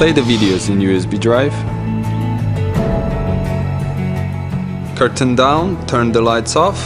Play the videos in USB drive. Curtain down, turn the lights off.